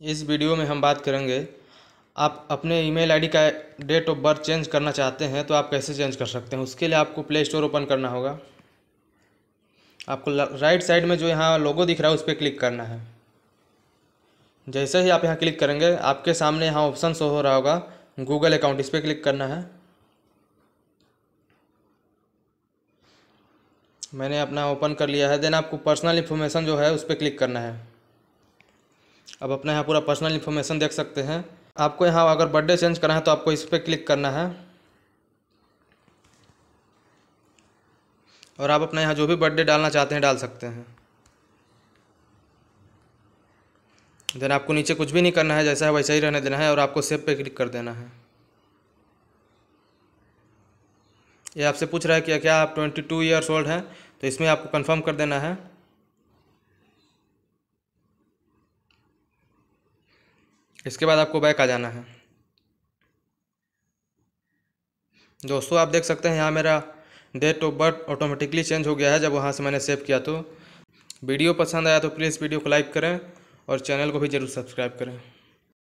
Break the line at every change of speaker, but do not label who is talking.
इस वीडियो में हम बात करेंगे, आप अपने ईमेल आईडी का डेट ऑफ़ बर्थ चेंज करना चाहते हैं तो आप कैसे चेंज कर सकते हैं? उसके लिए आपको प्ले स्टोर ओपन करना होगा। आपको राइट साइड में जो यहाँ लोगो दिख रहा है, उस पर क्लिक करना है। जैसे ही आप यहाँ क्लिक करेंगे, आपके सामने यहाँ ऑप्शन शो हो रहा होगा, गूगल अकाउंट, इस पर क्लिक करना है। मैंने अपना ओपन कर लिया है, देन आपको पर्सनल इन्फॉर्मेशन जो है, उस पर क्लिक करना है। अब अपना यहाँ पूरा पर्सनल इन्फॉर्मेशन देख सकते हैं। आपको यहाँ अगर बर्थडे चेंज करना है तो आपको इस पर क्लिक करना है। और आप अपना यहाँ जो भी बर्थडे डालना चाहते हैं डाल सकते हैं। देन आपको नीचे कुछ भी नहीं करना है, जैसा है वैसा ही रहने देना है और आपको सेव पे क्लिक कर देना है। ये आपसे पूछ रहा है कि क्या आप ट्वेंटी टू ईयर्स ओल्ड हैं? तो इसमें आपको कंफर्म कर देना है। इसके बाद आपको बैक आ जाना है। दोस्तों, आप देख सकते हैं यहाँ मेरा date of birth automatically change हो गया है जब वहाँ से मैंने सेव किया। तो वीडियो पसंद आया तो प्लीज़ वीडियो को लाइक करें और चैनल को भी ज़रूर सब्सक्राइब करें।